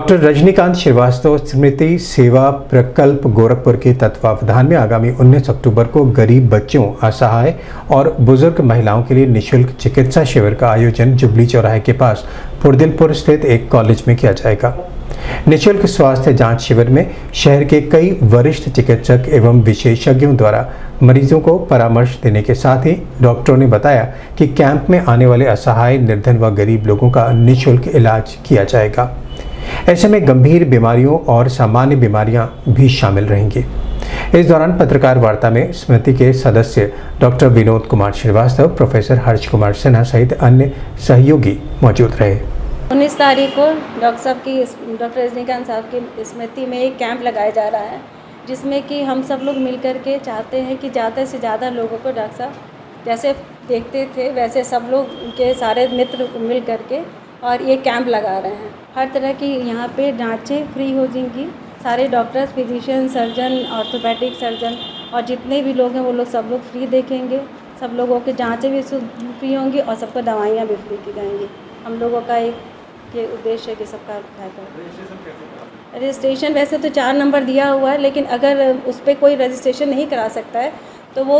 Doctor Rajinikanth Srivastava स्मृति सेवा प्रकल्प गोरखपुर के तत्वावधान में आगामी 19 अक्टूबर को गरीब बच्चों, असहाय और बुज़ुर्ग महिलाओं के लिए निशुल्क चिकित्सा शिविर का आयोजन जुबली चौराहे के पास फुरदिलपुर स्थित एक कॉलेज में किया जाएगा। निशुल्क स्वास्थ्य जाँच शिविर में शहर के कई वरिष्ठ चिकित्सक एवं विशेषज्ञों द्वारा मरीजों को परामर्श देने के साथ ही डॉक्टरों ने बताया कि कैंप में आने वाले असहाय, निर्धन व गरीब लोगों का निशुल्क इलाज किया जाएगा। ऐसे में गंभीर बीमारियों और सामान्य बीमारियाँ भी शामिल रहेंगी। इस दौरान पत्रकार वार्ता में समिति के सदस्य डॉक्टर विनोद कुमार श्रीवास्तव, प्रोफेसर हर्ष कुमार सिन्हा सहित अन्य सहयोगी मौजूद रहे। उन्नीस तारीख को डॉक्टर साहब की डॉक्टर रजनीकांत साहब की स्मृति में एक कैंप लगाया जा रहा है, जिसमें कि हम सब लोग मिल कर के चाहते हैं कि ज़्यादा से ज़्यादा लोगों को डॉक्टर साहब जैसे देखते थे, वैसे सब लोग के सारे मित्र मिल करके और ये कैंप लगा रहे हैं। हर तरह की यहाँ पे जाँचें फ्री हो जाएँगी सारे doctors physician surgeon orthopaedic surgeon और जितने भी लोग हैं वो लोग सब लोग फ्री देखेंगे। सब लोगों के जाँचें भी फ्री होंगी और सबको दवाइयाँ भी फ्री की जाएँगी। हम लोगों का एक ये उद्देश्य है कि सबका फ़ायदा रजिस्ट्रेशन वैसे तो चार नंबर दिया हुआ है लेकिन अगर उस पर कोई रजिस्ट्रेशन नहीं करा सकता है तो वो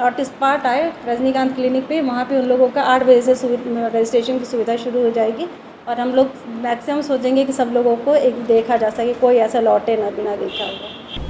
आर्टिस्ट पार्ट आए रजनीकांत क्लिनिक पे, वहाँ पे उन लोगों का आठ बजे से रजिस्ट्रेशन की सुविधा शुरू हो जाएगी और हम लोग मैक्सिमम सोचेंगे कि सब लोगों को एक देखा जा सके, कोई ऐसा लौटे ना बिना देखा हुआ